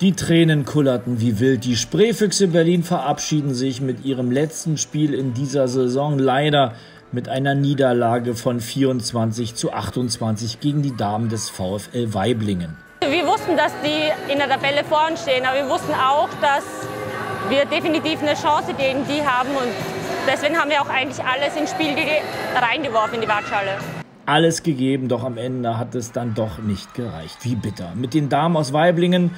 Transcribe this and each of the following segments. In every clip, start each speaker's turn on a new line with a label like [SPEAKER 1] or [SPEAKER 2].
[SPEAKER 1] Die Tränen kullerten wie wild. Die Spreefüchse Berlin verabschieden sich mit ihrem letzten Spiel in dieser Saison leider mit einer Niederlage von 24 zu 28 gegen die Damen des VfL Weiblingen.
[SPEAKER 2] Wir wussten, dass die in der Tabelle vor uns stehen, aber wir wussten auch, dass wir definitiv eine Chance gegen die haben und deswegen haben wir auch eigentlich alles ins Spiel reingeworfen in die Waagschale
[SPEAKER 1] alles gegeben, doch am Ende hat es dann doch nicht gereicht. Wie bitter. Mit den Damen aus Weiblingen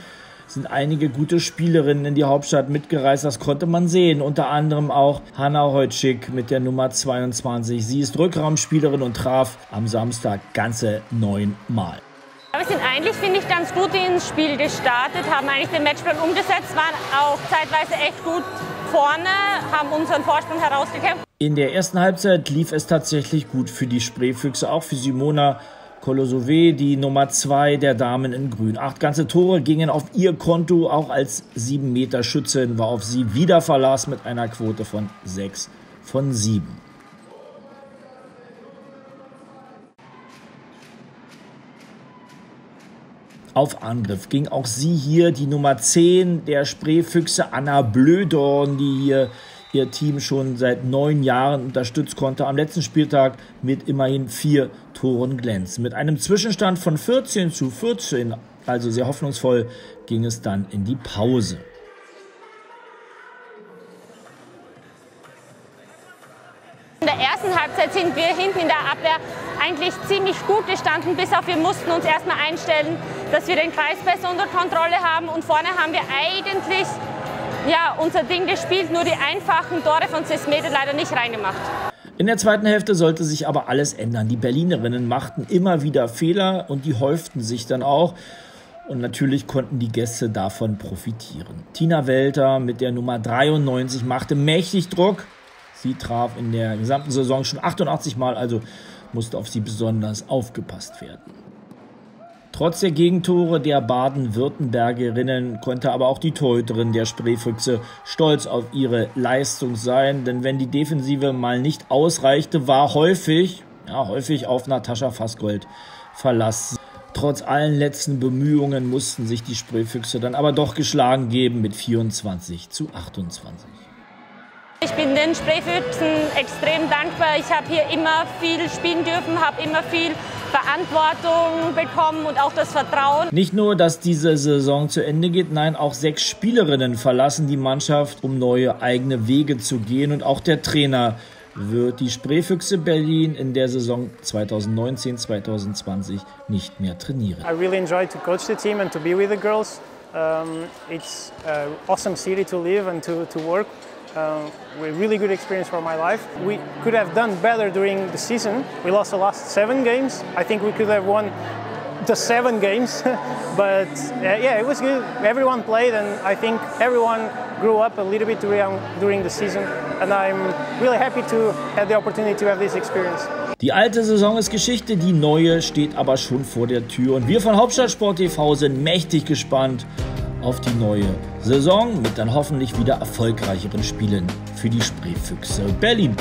[SPEAKER 1] sind einige gute Spielerinnen in die Hauptstadt mitgereist. Das konnte man sehen. Unter anderem auch Hanna Heutschik mit der Nummer 22. Sie ist Rückraumspielerin und traf am Samstag ganze neun Mal.
[SPEAKER 2] Wir sind eigentlich, finde ich, ganz gut ins Spiel gestartet, haben eigentlich den Matchplan umgesetzt, waren auch zeitweise echt gut vorne, haben unseren Vorsprung herausgekämpft.
[SPEAKER 1] In der ersten Halbzeit lief es tatsächlich gut für die Spreefüchse, auch für Simona Kolosove, die Nummer 2 der Damen in Grün. Acht ganze Tore gingen auf ihr Konto, auch als 7 Meter Schützin war auf sie wieder Verlass mit einer Quote von 6 von 7. Auf Angriff ging auch sie hier, die Nummer 10 der Spreefüchse, Anna Blödorn, die hier ihr Team schon seit neun Jahren unterstützt konnte, am letzten Spieltag mit immerhin vier Toren glänzen. Mit einem Zwischenstand von 14 zu 14, also sehr hoffnungsvoll, ging es dann in die Pause.
[SPEAKER 2] In der ersten Halbzeit sind wir hinten in der Abwehr eigentlich ziemlich gut gestanden, bis auf wir mussten uns erstmal einstellen, dass wir den Kreis besser unter Kontrolle haben und vorne haben wir eigentlich ja, unser Ding gespielt, nur die einfachen Tore von Sesmede leider nicht reingemacht.
[SPEAKER 1] In der zweiten Hälfte sollte sich aber alles ändern. Die Berlinerinnen machten immer wieder Fehler und die häuften sich dann auch. Und natürlich konnten die Gäste davon profitieren. Tina Welter mit der Nummer 93 machte mächtig Druck. Sie traf in der gesamten Saison schon 88 Mal, also musste auf sie besonders aufgepasst werden. Trotz der Gegentore der Baden-Württembergerinnen konnte aber auch die Torhüterin der Spreefüchse stolz auf ihre Leistung sein, denn wenn die Defensive mal nicht ausreichte, war häufig, ja, häufig auf Natascha Fassgold Verlass. Trotz allen letzten Bemühungen mussten sich die Spreefüchse dann aber doch geschlagen geben mit 24 zu 28.
[SPEAKER 2] Ich bin den Spreefüchsen extrem dankbar. Ich habe hier immer viel spielen dürfen, habe immer viel Verantwortung bekommen und auch das Vertrauen.
[SPEAKER 1] Nicht nur, dass diese Saison zu Ende geht, nein, auch sechs Spielerinnen verlassen die Mannschaft, um neue eigene Wege zu gehen. Und auch der Trainer wird die Spreefüchse Berlin in der Saison 2019-2020 nicht mehr trainieren.
[SPEAKER 3] I really enjoyed to coach the team and to be with the girls. Um, it's an awesome city to live and to, to work. Uh, a really good experience for my life. We could have done better during the season. We lost the last seven games. I think we could have won the seven games, but uh, yeah, it was good. Everyone played, and I think everyone grew up a little bit during the season. And I'm really happy to have the opportunity to have this experience.
[SPEAKER 1] Die alte Saison ist Geschichte, die neue steht aber schon vor der Tür. Und wir von Hauptstadtsport TV sind mächtig gespannt auf die neue Saison mit dann hoffentlich wieder erfolgreicheren Spielen für die Spreefüchse Berlin.